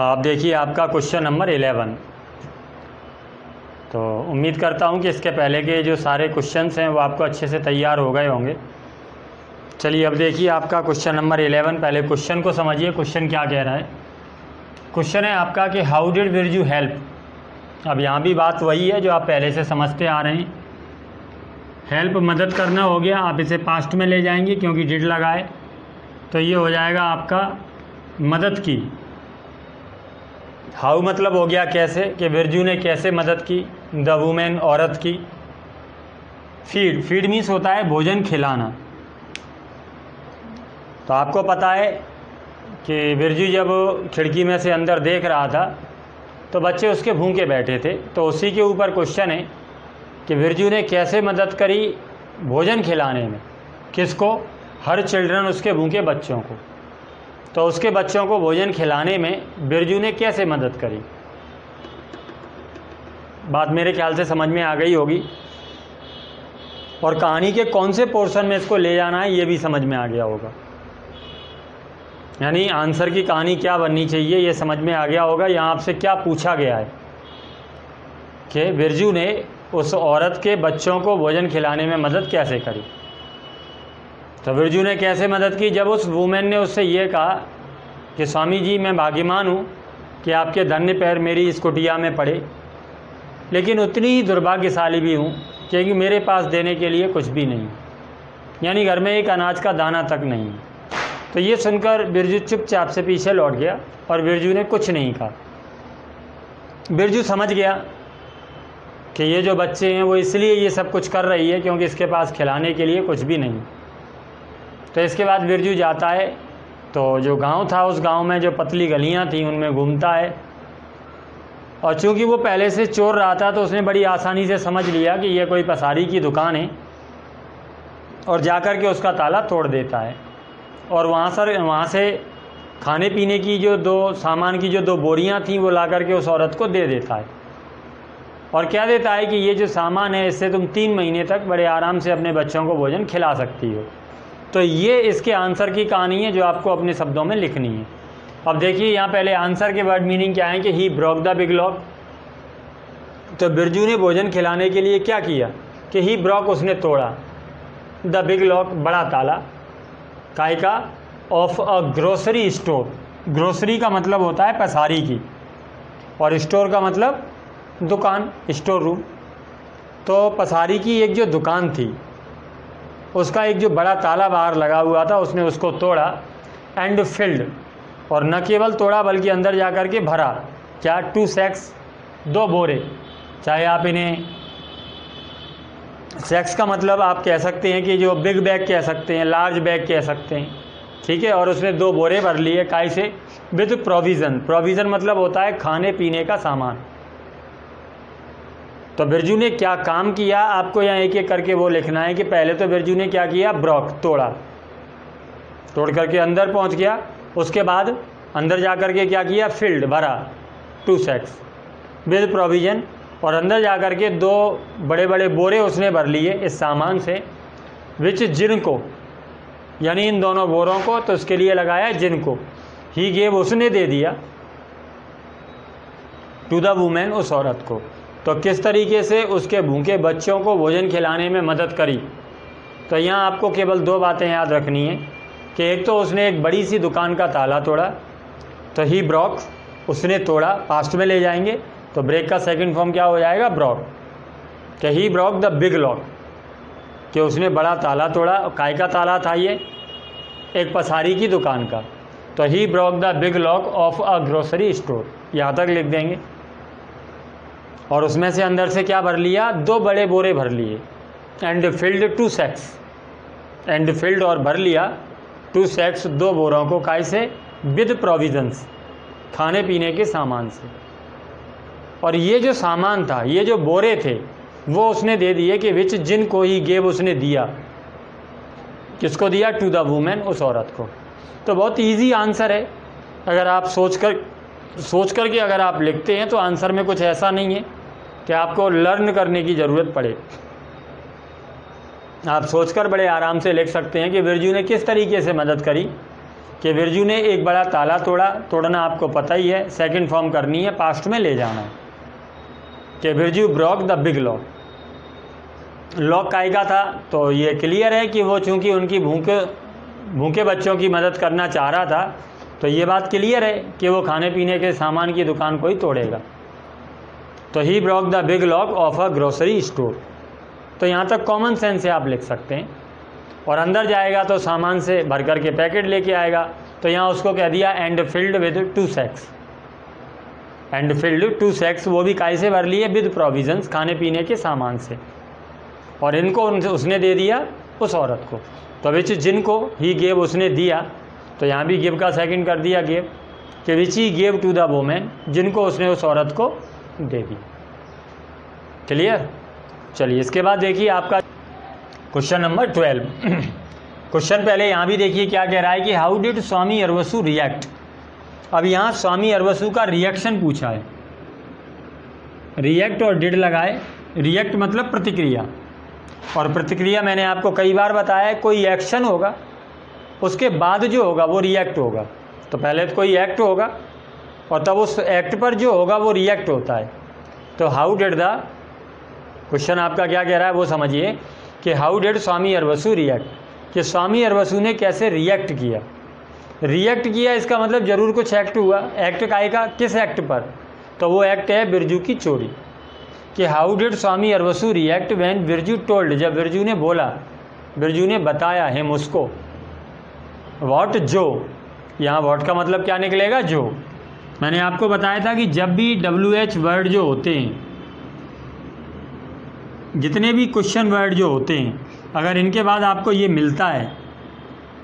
अब देखिए आपका क्वेश्चन नंबर इलेवन तो उम्मीद करता हूँ कि इसके पहले के जो सारे क्वेश्चंस हैं वो आपको अच्छे से तैयार हो गए होंगे। चलिए अब देखिए आपका क्वेश्चन नंबर इलेवन पहले क्वेश्चन को समझिए क्वेश्चन क्या कह रहा है? क्वेश्चन है आपका कि हाउ डिड बिरजू हेल्प अब यहाँ भी बात वही है जो आप पहले से समझते आ रहे हैं। हेल्प मदद करना हो गया, आप इसे पास्ट में ले जाएँगे क्योंकि डिड लगाए। तो ये हो जाएगा आपका मदद की। हाउ मतलब हो गया कैसे कि बिरजू ने कैसे मदद की, द वुमेन औरत की। फ़ीड फ़ीड मीन्स होता है भोजन खिलाना। तो आपको पता है कि बिरजू जब खिड़की में से अंदर देख रहा था तो बच्चे उसके भूखे बैठे थे। तो उसी के ऊपर क्वेश्चन है कि बिरजू ने कैसे मदद करी भोजन खिलाने में? किसको? हर चिल्ड्रन उसके भूखे बच्चों को। तो उसके बच्चों को भोजन खिलाने में बिरजू ने कैसे मदद करी? बात मेरे ख्याल से समझ में आ गई होगी। और कहानी के कौन से पोर्शन में इसको ले जाना है, ये भी समझ में आ गया होगा। यानी आंसर की कहानी क्या बननी चाहिए, ये समझ में आ गया होगा। यहाँ आपसे क्या पूछा गया है कि बिरजू ने उस औरत के बच्चों को भोजन खिलाने में मदद कैसे करी? तो बिरजू ने कैसे मदद की? जब उस वूमेन ने उससे ये कहा कि, स्वामी जी, मैं भाग्यमान हूँ कि आपके धन्य पैर मेरी इस कुटिया में पड़े। लेकिन उतनी ही दुर्भाग्यशाली भी हूँ क्योंकि मेरे पास देने के लिए कुछ भी नहीं। यानी घर में एक अनाज का दाना तक नहीं तो ये सुनकर बिरजू चुपचाप से पीछे लौट गया और बिरजू ने कुछ नहीं कहा। बिरजू समझ गया कि ये जो बच्चे हैं, वो इसलिए ये सब कुछ कर रही है क्योंकि इसके पास खिलाने के लिए कुछ भी नहीं। तो इसके बाद बिरजू जाता है। तो जो गाँव था, उस गाँव में जो पतली गलियाँ थी, उनमें घूमता है। और चूँकि वो पहले से चोर रहा था तो उसने बड़ी आसानी से समझ लिया कि ये कोई पसारी की दुकान है और जाकर के उसका ताला तोड़ देता है। और वहाँ सर, वहाँ से खाने पीने की जो दो, सामान की जो दो बोरियाँ थी, वो ला करके उस औरत को दे देता है। और क्या देता है कि ये जो सामान है, इससे तुम तीन महीने तक बड़े आराम से अपने बच्चों को भोजन खिला सकती हो। तो ये इसके आंसर की कहानी है जो आपको अपने शब्दों में लिखनी है। अब देखिए, यहाँ पहले आंसर के वर्ड मीनिंग क्या है कि he broke the big lock तो बिरजू ने भोजन खिलाने के लिए क्या किया कि ही ब्रॉक उसने तोड़ा। द बिग लॉक बड़ा ताला काय का of a grocery store grocery का मतलब होता है पसारी की। और स्टोर का मतलब दुकान स्टोर रूम तो पसारी की एक जो दुकान थी उसका एक जो बड़ा ताला बाहर लगा हुआ था, उसने उसको तोड़ा एंड फिल्ड और न केवल तोड़ा, बल्कि अंदर जा कर के भरा। क्या टू सेक्स दो बोरे। चाहे आप इन्हें सेक्स का मतलब आप कह सकते हैं कि जो बिग बैग कह सकते हैं लार्ज बैग कह सकते हैं। ठीक है? और उसने दो बोरे भर लिए काय से? विद प्रोविज़न प्रोविज़न मतलब होता है खाने पीने का सामान। तो बिरजू ने क्या काम किया? आपको यहाँ एक एक करके वो लिखना है कि पहले तो बिरजू ने क्या किया? ब्रॉक तोड़ा। तोड़ करके अंदर पहुँच गया। उसके बाद अंदर जा कर के क्या किया? फ़ील्ड भरा। टू सेट्स विद प्रोविज़न और अंदर जा कर के दो बड़े बड़े बोरे उसने भर लिए इस सामान से विच जिन को, यानी इन दोनों बोरों को तो उसके लिए लगाया जिन को। ही गेव उसने दे दिया टू द वुमेन उस औरत को। तो किस तरीके से उसके भूखे बच्चों को भोजन खिलाने में मदद करी? तो यहाँ आपको केवल दो बातें याद रखनी है कि एक तो उसने एक बड़ी सी दुकान का ताला तोड़ा तो ही ब्रॉक उसने तोड़ा, पास्ट में ले जाएँगे तो ब्रेक का सेकंड फॉर्म क्या हो जाएगा? ब्रॉक। कि he broke the big lock, कि उसने बड़ा ताला तोड़ा, काय का ताला था ये? एक पसारी की दुकान का। तो he broke the big lock of a grocery store, यहाँ तक लिख देंगे। और उसमें से अंदर से क्या भर लिया? दो बड़े बोरे भर लिए। And filled two sacks and filled और भर लिया। टू सेक्स दो बोरों को काय से विद प्रोविजंस खाने पीने के सामान से। और ये जो सामान था, ये जो बोरे थे, वो उसने दे दिए कि विच जिन को ही गेव उसने दिया। किसको दिया? टू द वुमेन उस औरत को। तो बहुत इजी आंसर है। अगर आप सोच कर सोच करके अगर आप लिखते हैं तो आंसर में कुछ ऐसा नहीं है। कि आपको लर्न करने की ज़रूरत पड़े। आप सोचकर बड़े आराम से लिख सकते हैं कि बिरजू ने किस तरीके से मदद करी। कि बिरजू ने एक बड़ा ताला तोड़ा, तोड़ना आपको पता ही है सेकंड फॉर्म करनी है पास्ट में ले जाना है। कि Birju broke the big lock lock का था तो ये क्लियर है कि वो चूँकि उनकी भूखे भूखे बच्चों की मदद करना चाह रहा था तो ये बात क्लियर है कि वो खाने पीने के सामान की दुकान को ही तोड़ेगा। तो he broke the big lock of a grocery store तो यहाँ तक कॉमन सेंस से आप लिख सकते हैं। और अंदर जाएगा तो सामान से भर कर के पैकेट लेके आएगा। तो यहाँ उसको कह दिया and filled with two sacks and filled two sacks वो भी काय से भर लिए? विद प्रोविजंस खाने पीने के सामान से। और इनको उनसे उसने दे दिया उस औरत को। तो विच जिनको ही गेव उसने दिया। तो यहाँ भी गिव का सेकंड कर दिया गेव। कि which he gave to the women जिनको उसने उस औरत को दे दिया क्लियर चलिए, इसके बाद देखिए आपका क्वेश्चन नंबर ट्वेल्व क्वेश्चन पहले यहाँ भी देखिए क्या कह रहा है कि how did Swami Aravasu react अब यहाँ स्वामी अरवसु का रिएक्शन पूछा है। रिएक्ट और डिड लगाए। रिएक्ट मतलब प्रतिक्रिया। और प्रतिक्रिया मैंने आपको कई बार बताया है, कोई एक्शन होगा, उसके बाद जो होगा वो रिएक्ट होगा। तो पहले तो कोई एक्ट होगा और तब उस एक्ट पर जो होगा वो रिएक्ट होता है। तो हाउ डेड द क्वेश्चन आपका क्या कह रहा है वो समझिए कि how did Swami Aravasu react कि स्वामी अरवसु ने कैसे रिएक्ट किया? रिएक्ट किया इसका मतलब ज़रूर कुछ एक्ट हुआ। एक्ट काय का किस एक्ट पर? तो वो एक्ट है बिरजू की चोरी। कि how did Swami Aravasu react when Birju told जब बिरजू ने बोला, बिरजू ने बताया हिम उसको वॉट जो? यहाँ वॉट का मतलब क्या निकलेगा? जो। मैंने आपको बताया था कि जब भी डब्ल्यू एच वर्ड जो होते हैं, जितने भी क्वेश्चन वर्ड जो होते हैं, अगर इनके बाद आपको ये मिलता है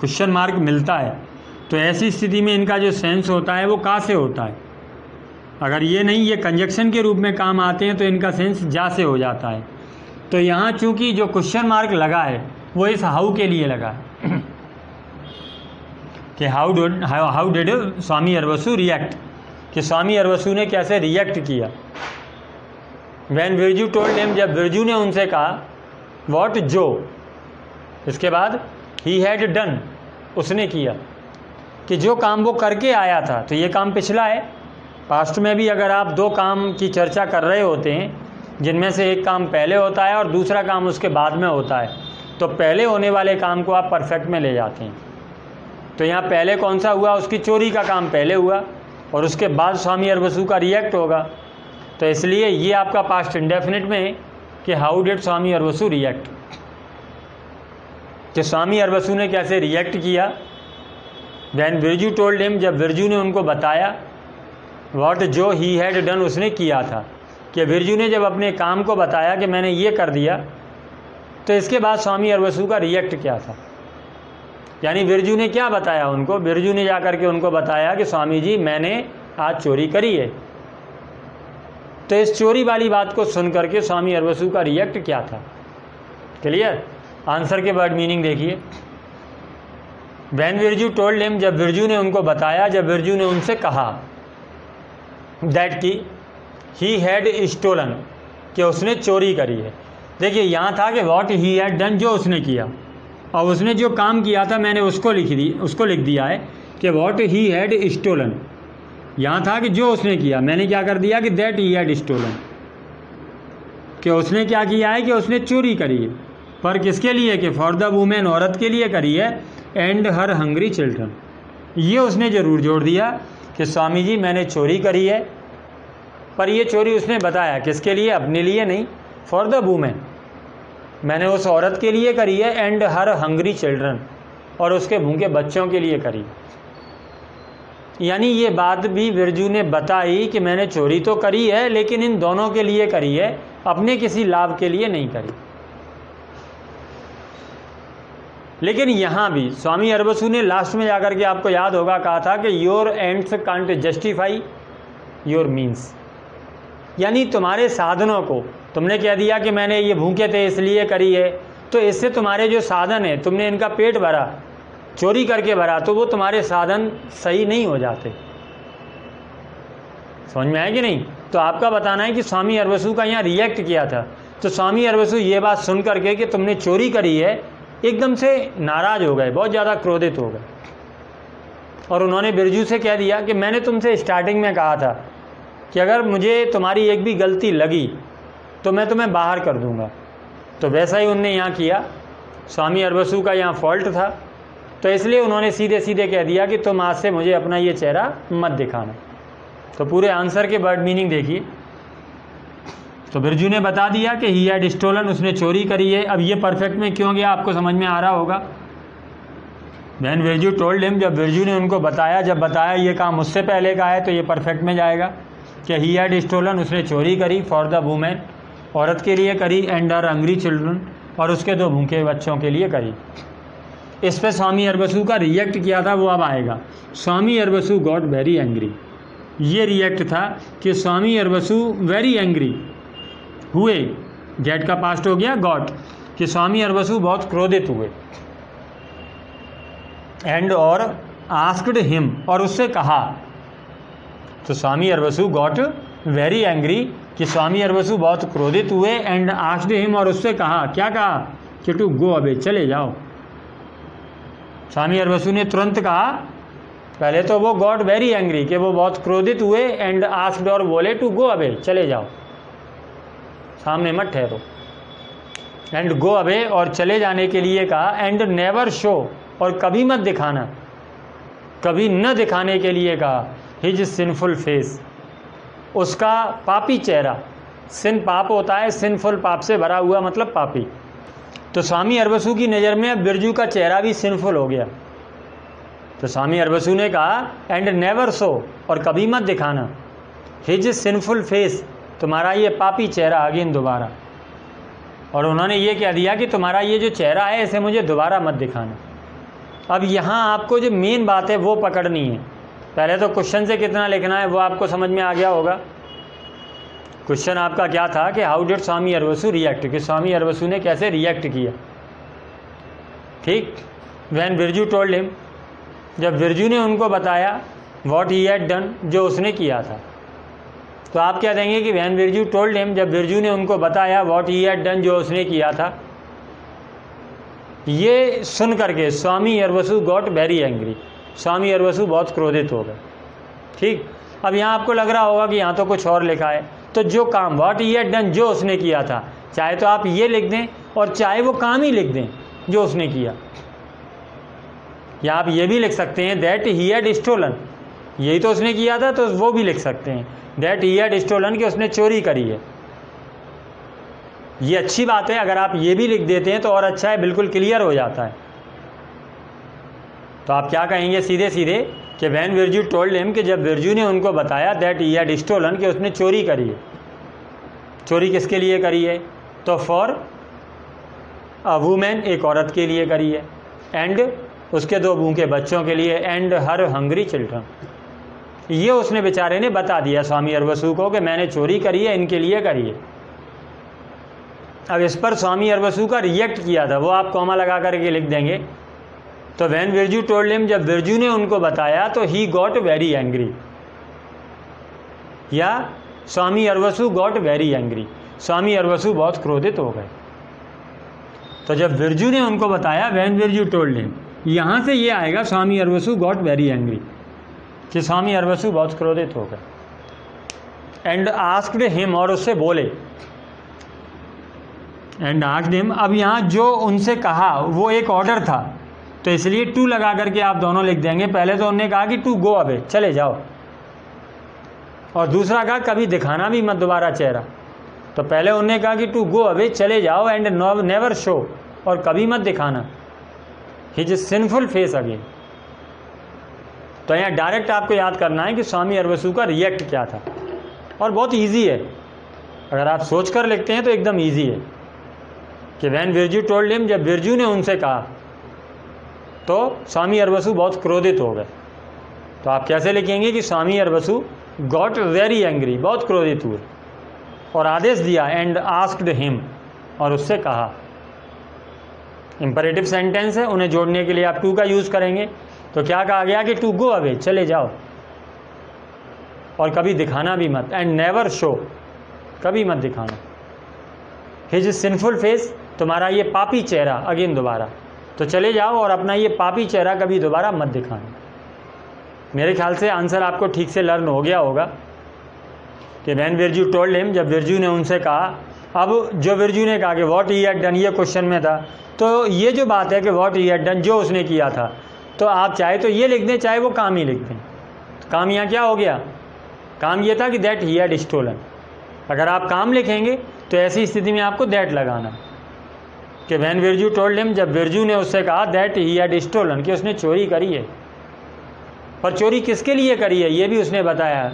क्वेश्चन मार्क मिलता है तो ऐसी स्थिति में इनका जो सेंस होता है वो कहाँ से होता है? अगर ये नहीं, ये कंजक्शन के रूप में काम आते हैं तो इनका सेंस जा से हो जाता है। तो यहाँ चूँकि जो क्वेश्चन मार्क लगा है, वो इस हाउ के लिए लगा है। कि how did how did Swami Aravasu react कि स्वामी अरवसु ने कैसे रिएक्ट किया। वैन बिरजू टोल्ड हिम जब बिरजू ने उनसे कहा वॉट जो इसके बाद ही हैड डन उसने किया। कि जो काम वो करके आया था तो ये काम पिछला है। पास्ट में भी अगर आप दो काम की चर्चा कर रहे होते हैं, जिनमें से एक काम पहले होता है और दूसरा काम उसके बाद में होता है तो पहले होने वाले काम को आप परफेक्ट में ले जाते हैं। तो यहाँ पहले कौन सा हुआ? उसकी चोरी का काम पहले हुआ। और उसके बाद स्वामी अरबसू का रिएक्ट होगा। तो इसलिए ये आपका पास्ट इंडेफिनिट में है कि how did Swami Aravasu react कि स्वामी अरबसू ने कैसे रिएक्ट किया? वैन बिरजू टोल्ड हिम जब बिरजू ने उनको बताया वॉट जो ही हैड डन उसने किया था। कि बिरजू ने जब अपने काम को बताया कि मैंने ये कर दिया तो इसके बाद स्वामी अरबसू का रिएक्ट क्या था? यानी बिरजू ने क्या बताया उनको? बिरजू ने जाकर के उनको बताया कि स्वामी जी, मैंने आज चोरी करी है। तो इस चोरी वाली बात को सुन करके स्वामी अरबसू का रिएक्ट क्या था? क्लियर आंसर के वर्ड मीनिंग देखिए। वैन बिरजू टोल्ड हिम जब बिरजू ने उनको बताया, जब बिरजू ने उनसे कहा दैट की ही हैड स्टोलन कि उसने चोरी करी है। देखिए, यहाँ था कि वॉट ही हैड डन जो उसने किया। और उसने जो काम किया था, मैंने उसको लिख दी, उसको लिख दिया है कि वॉट ही हैड स्टोलन यहाँ था कि जो उसने किया, मैंने क्या कर दिया कि दैट ही हैड स्टोलन कि उसने क्या किया है कि उसने चोरी करी है। पर किसके लिए? कि फॉर द वूमेन औरत के लिए करी है एंड हर हंग्री चिल्ड्रन ये उसने ज़रूर जोड़ दिया कि स्वामी जी, मैंने चोरी करी है। पर ये चोरी उसने बताया, किसके लिए? अपने लिए नहीं फॉर द वुमेन मैंने उस औरत के लिए करी है एंड हर हंग्री चिल्ड्रन और उसके भूखे बच्चों के लिए करी। यानी ये बात भी बिरजू ने बताई कि मैंने चोरी तो करी है, लेकिन इन दोनों के लिए करी है, अपने किसी लाभ के लिए नहीं करी। लेकिन यहाँ भी स्वामी अरबसू ने लास्ट में जाकर के आपको याद होगा, कहा था कि your ends can't justify your means यानी तुम्हारे साधनों को तुमने कह दिया कि मैंने ये भूखे थे, इसलिए करी है। तो इससे तुम्हारे जो साधन है, तुमने इनका पेट भरा, चोरी करके भरा तो वो तुम्हारे साधन सही नहीं हो जाते। समझ में आए कि नहीं? तो आपका बताना है कि स्वामी अरबसू का यहाँ रिएक्ट किया था। तो स्वामी अरबसू ये बात सुन करके कि तुमने चोरी करी है, एकदम से नाराज़ हो गए, बहुत ज़्यादा क्रोधित हो गए। और उन्होंने बिरजू से कह दिया कि मैंने तुमसे स्टार्टिंग में कहा था कि अगर मुझे तुम्हारी एक भी गलती लगी तो मैं तुम्हें बाहर कर दूँगा। तो वैसा ही उनने यहाँ किया। स्वामी अरबसू का यहाँ फॉल्ट था। तो इसलिए उन्होंने सीधे सीधे कह दिया कि तुम आज से मुझे अपना ये चेहरा मत दिखाना। तो पूरे आंसर के वर्ड मीनिंग देखिए। तो बिरजू ने बता दिया कि ही हैड स्टोलन उसने चोरी करी है। अब ये परफेक्ट में क्यों गया, आपको समझ में आ रहा होगा। वैन बिरजू टोल्ड हिम जब बिरजू ने उनको बताया, जब बताया ये काम मुझसे पहले का है तो ये परफेक्ट में जाएगा कि ही हैड स्टोलन उसने चोरी करी फॉर द वूमेन औरत के लिए करी एंड आर हंग्री चिल्ड्रन और उसके दो भूखे बच्चों के लिए करी। इस पर स्वामी अरबसू का रिएक्ट किया था, वो अब आएगा। Swami Aravasu got very angry ये रिएक्ट था कि स्वामी अरबसू वेरी एंग्री हुए। गेट का पास्ट हो गया गॉट कि स्वामी अरबसू बहुत क्रोधित हुए। एंड और आस्क्ड हिम और उससे कहा तो Swami Aravasu got very angry कि स्वामी अरबसू बहुत क्रोधित हुए एंड आस्क्ड हिम और उससे कहा, क्या कहा? कि टू गो अबे, चले जाओ। स्वामी अरबसू ने तुरंत कहा, पहले तो वो गॉड वेरी एंग्री कि वो बहुत क्रोधित हुए एंड आस्क्ड और बोले टू गो अबे, चले जाओ। सामने मत ठहरो। एंड गो अवे और चले जाने के लिए कहा एंड नेवर शो और कभी मत दिखाना। कभी न दिखाने के लिए कहा हिज सिंफुल फेस उसका पापी चेहरा। सिन पाप होता है सिनफुल पाप से भरा हुआ मतलब पापी। तो स्वामी अरबसू की नज़र में अब बिरजू का चेहरा भी सिनफुल हो गया। तो स्वामी अरबसू ने कहा एंड नेवर सो और कभी मत दिखाना। हिज सिनफुल फेस तुम्हारा ये पापी चेहरा अगेन दोबारा। और उन्होंने ये कह दिया कि तुम्हारा ये जो चेहरा है, इसे मुझे दोबारा मत दिखाना। अब यहाँ आपको जो मेन बात है, वो पकड़नी है। पहले तो क्वेश्चन से कितना लिखना है, वो आपको समझ में आ गया होगा। क्वेश्चन आपका क्या था कि how did Swami Aravasu react कि स्वामी अरवसु ने कैसे रिएक्ट किया? ठीक? वैन बिरजू टोल्ड हिम जब बिरजू ने उनको बताया वॉट ही हैड डन जो उसने किया था तो आप क्या देंगे कि वैन बिरजू टोल्ड हिम जब बिरजू ने उनको बताया वॉट ही हैड डन जो उसने किया था, ये सुन करके Swami Aravasu got very angry Swami Aravasu बहुत क्रोधित हो गए। ठीक? अब यहाँ आपको लग रहा होगा कि यहाँ तो कुछ और लिखा है। तो जो काम वॉट हैड डन जो उसने किया था, चाहे तो आप ये लिख दें और चाहे वो काम ही लिख दें, जो उसने किया। या आप ये भी लिख सकते हैं दैट ही हैड स्टोलन यही तो उसने किया था तो वो भी लिख सकते हैं। दैट ही हैड स्टोलन कि उसने चोरी करी है। ये अच्छी बात है, अगर आप ये भी लिख देते हैं तो और अच्छा है, बिल्कुल क्लियर हो जाता है। तो आप क्या कहेंगे सीधे सीधे कि वैन विरजू टोल्ड हिम कि जब विरजू ने उनको बताया दैट ही हैड स्टोलन कि उसने चोरी करी है। चोरी किसके लिए करी है? तो फॉर अ वूमेन एक औरत के लिए करी है। एंड उसके दो भूखे बच्चों के लिए एंड हर हंगरी चिल्ड्रन ये उसने बेचारे ने बता दिया स्वामी अरबसू को कि मैंने चोरी करी है, इनके लिए करी है। अब इस पर स्वामी अरबसू का रिएक्ट किया था, वो आप कॉमा लगा करके लिख देंगे। तो वैन बिरजू टोल्ड हिम जब बिरजू ने उनको बताया तो ही गॉट वेरी एंग्री या Swami Aravasu got very angry Swami Aravasu बहुत क्रोधित हो गए. तो जब बिरजू ने उनको बताया वैन बिरजू टोल्ड हिम यहाँ से ये आएगा, Swami Aravasu got very angry कि स्वामी अरवसु बहुत क्रोधित हो गए. एंड आस्क्ड हिम और उससे बोले. एंड आस्क्ड हिम अब यहाँ जो उनसे कहा, वो एक ऑर्डर था. तो इसलिए टू लगा करके आप दोनों लिख देंगे। पहले तो उन्होंने कहा कि टू, गो अवे, चले जाओ। और दूसरा कहा, कभी दिखाना भी मत दोबारा चेहरा। तो पहले उन्होंने कहा कि टू, गो अवे, चले जाओ एंड नेवर शो और कभी मत दिखाना। हिज सिंफुल फेस अगेन तो यहाँ डायरेक्ट आपको याद करना है कि स्वामी अरवसू का रिएक्ट क्या था। और बहुत ईजी है। अगर आप सोच कर लिखते हैं तो एकदम ईजी है। कि वैन बिरजू टोल्ड हिम जब बिरजू ने उनसे कहा तो स्वामी अरबसु बहुत क्रोधित हो गए। तो आप कैसे लिखेंगे कि Swami Aravasu got very angry बहुत क्रोधित हुए। और आदेश दिया एंड आस्क्ड हिम और उससे कहा इंपरेटिव सेंटेंस है, उन्हें जोड़ने के लिए आप टू का यूज़ करेंगे। तो क्या कहा गया कि टू गो अवे चले जाओ। और कभी दिखाना भी मत एंड नेवर शो कभी मत दिखाना। हिज सिंफुल फेस तुम्हारा ये पापी चेहरा, अगेन दोबारा। तो चले जाओ और अपना ये पापी चेहरा कभी दोबारा मत दिखाना मेरे ख्याल से आंसर आपको ठीक से लर्न हो गया होगा कि वैन विरजू टोल्ड हिम जब विरजू ने उनसे कहा, अब जो विरजू ने कहा कि वॉट ई एड डन ये क्वेश्चन में था तो ये जो बात है कि वॉट ई एड डन जो उसने किया था तो आप चाहे तो ये लिख दें, चाहे वो काम ही लिख दें। तो काम यहाँ क्या हो गया? काम ये था कि दैट ही हैड स्टोलन अगर आप काम लिखेंगे तो ऐसी स्थिति में आपको दैट लगाना। कि वैन विरजू टोल्ड हिम जब विरजू ने उससे कहा दैट ही हैड स्टोलन कि उसने चोरी करी है। पर चोरी किसके लिए करी है, ये भी उसने बताया।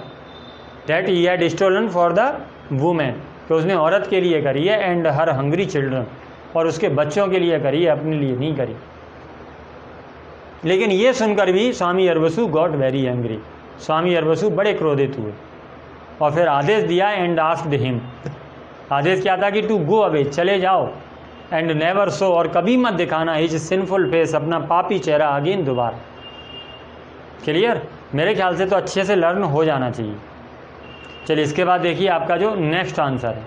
That he had stolen for the women कि उसने औरत के लिए करी है एंड हर हंग्री चिल्ड्रन और उसके बच्चों के लिए करी है, अपने लिए नहीं करी। लेकिन ये सुनकर भी Swami Aravasu got very angry Swami Aravasu बड़े क्रोधित हुए, और फिर आदेश दिया एंड आस्क्ड हिम आदेश क्या था कि टू गो अवे चले जाओ। एंड नेवर सो और कभी मत दिखाना हिज सिंफुल फेस अपना पापी चेहरा अगेन दोबारा। क्लियर मेरे ख्याल से तो अच्छे से लर्न हो जाना चाहिए। चलिए, इसके बाद देखिए आपका जो नेक्स्ट आंसर है।